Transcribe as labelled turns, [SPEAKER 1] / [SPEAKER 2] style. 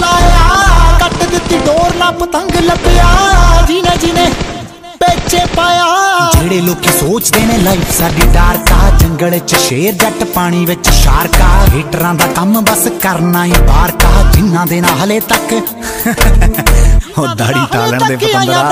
[SPEAKER 1] ਲਾਇਆ ਕੱਟ ਦਿੱਤੀ ਡੋਰ ਨਾ ਪਤੰਗ ਲੱਭਿਆ। ਜੀਨੇ ਜੀਨੇ ਪੇਚੇ ਪਾਇਆ। ਜਿਹੜੇ ਲੋਕੀ ਸੋਚਦੇ ਨੇ ਲਾਈਫ ਸਾਡੀ ਡਾਰਕ ਆ ਜੰਗਲ 'ਚ ਸ਼ੇਰ ਜੱਟ ਪਾਣੀ ਵਿੱਚ ਸ਼ਾਰਕਾ ਹੀਟਰਾਂ ਦਾ ਕੰਮ ਬਸ ਕਰਨਾ ਹੀ ਬਾਹਰ ਕਾ ਜਿੰਨਾ ਦੇ ਨਾਲ ਹਲੇ ਤੱਕ। ਉਹ ਦਾੜੀ ਟਾਲਣ ਦੇ ਪਤੰਦਰਾ